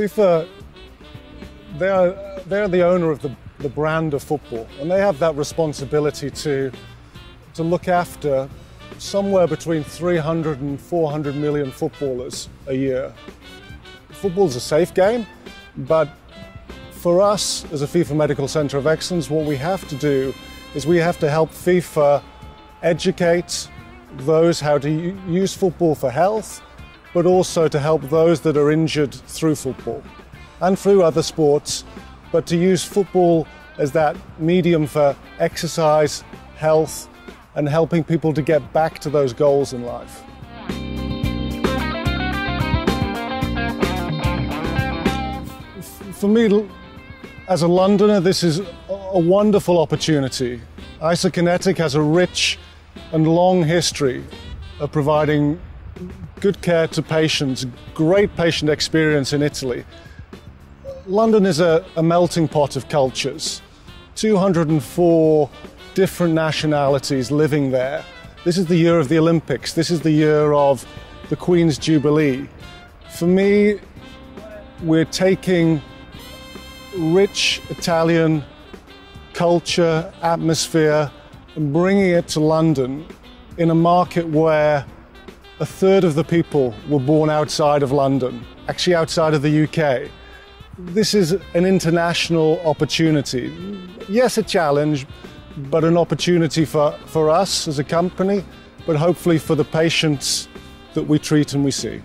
FIFA, they're, they're the owner of the, the brand of football, and they have that responsibility to, to look after somewhere between 300 and 400 million footballers a year. Football's a safe game, but for us as a FIFA Medical Centre of Excellence, what we have to do is we have to help FIFA educate those how to use football for health, but also to help those that are injured through football and through other sports, but to use football as that medium for exercise, health, and helping people to get back to those goals in life. For me, as a Londoner, this is a wonderful opportunity. Isokinetic has a rich and long history of providing good care to patients, great patient experience in Italy. London is a, a melting pot of cultures, 204 different nationalities living there. This is the year of the Olympics, this is the year of the Queen's Jubilee. For me, we're taking rich Italian culture, atmosphere, and bringing it to London in a market where a third of the people were born outside of London, actually outside of the UK. This is an international opportunity. Yes, a challenge, but an opportunity for, for us as a company, but hopefully for the patients that we treat and we see.